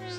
Oh,